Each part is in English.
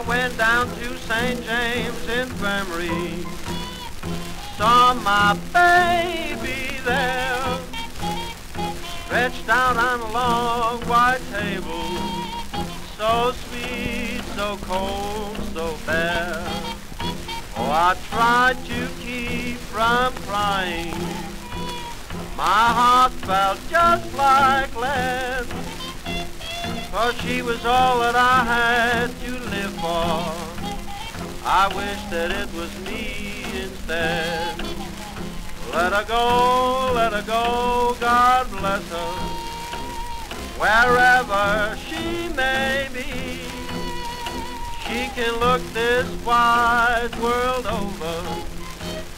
I went down to St. James Infirmary. Saw my baby there, stretched out on a long white table. So sweet, so cold, so bare. Oh, I tried to keep from crying. My heart felt just like lead. For she was all that I had. I wish that it was me instead. Let her go, let her go, God bless her. Wherever she may be, she can look this wide world over.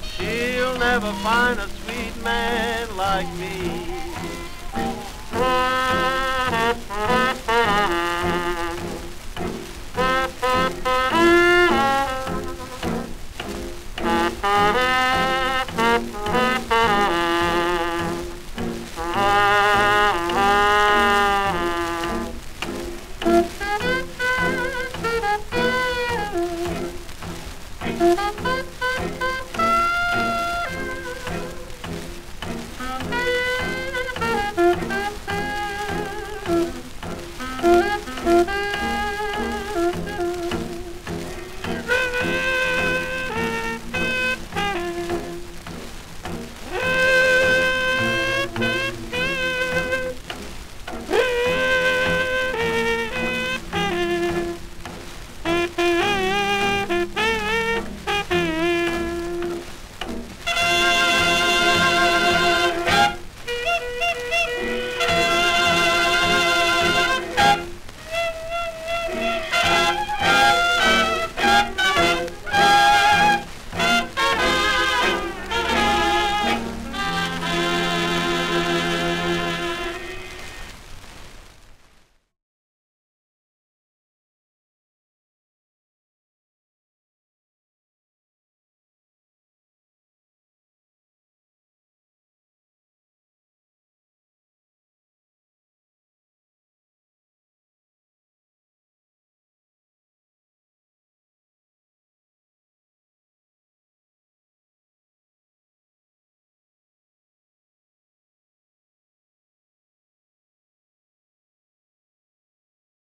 She'll never find a sweet man like me.